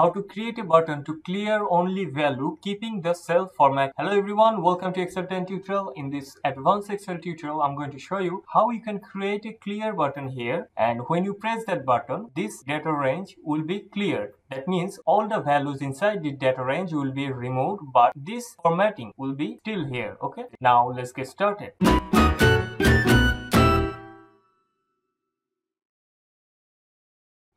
how to create a button to clear only value keeping the cell format. Hello everyone, welcome to Excel 10 tutorial. In this advanced Excel tutorial, I'm going to show you how you can create a clear button here and when you press that button, this data range will be cleared. That means all the values inside the data range will be removed but this formatting will be still here. Okay, now let's get started.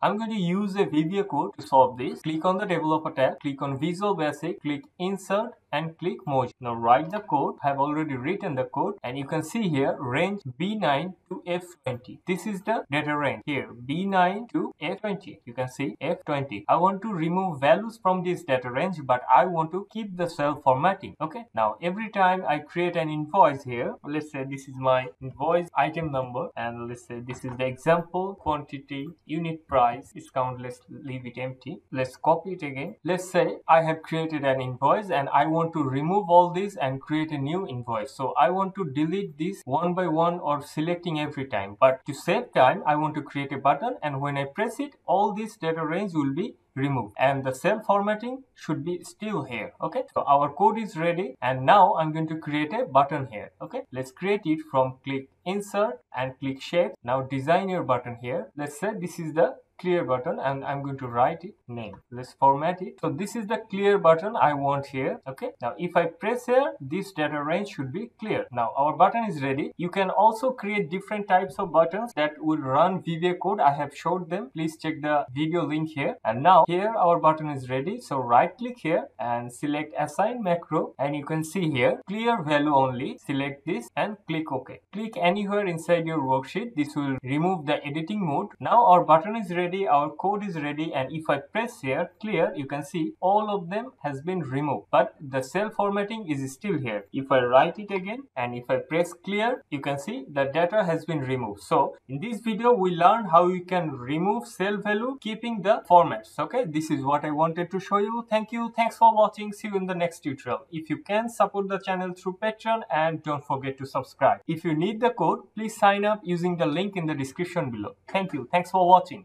I'm going to use a VBA code to solve this. Click on the developer tab, click on Visual Basic, click insert and click Module. Now write the code. I have already written the code and you can see here range B9 to F20. This is the data range here B9 to F20. You can see F20. I want to remove values from this data range but I want to keep the cell formatting. Okay. Now every time I create an invoice here, let's say this is my invoice item number and let's say this is the example quantity unit price discount. Let's leave it empty. Let's copy it again. Let's say I have created an invoice and I want want to remove all this and create a new invoice. So I want to delete this one by one or selecting every time. But to save time, I want to create a button and when I press it, all this data range will be removed and the cell formatting should be still here okay so our code is ready and now i'm going to create a button here okay let's create it from click insert and click shape now design your button here let's say this is the clear button and I'm going to write it name. Let's format it. So this is the clear button I want here. Okay. Now if I press here, this data range should be clear. Now our button is ready. You can also create different types of buttons that will run VBA code. I have showed them. Please check the video link here. And now here our button is ready. So right click here and select assign macro and you can see here clear value only. Select this and click OK. Click anywhere inside your worksheet. This will remove the editing mode. Now our button is ready our code is ready and if I press here clear you can see all of them has been removed. But the cell formatting is still here. If I write it again and if I press clear you can see the data has been removed. So in this video we learned how you can remove cell value keeping the formats okay? This is what I wanted to show you. Thank you. Thanks for watching. See you in the next tutorial. If you can support the channel through Patreon and don't forget to subscribe. If you need the code please sign up using the link in the description below. Thank you. Thanks for watching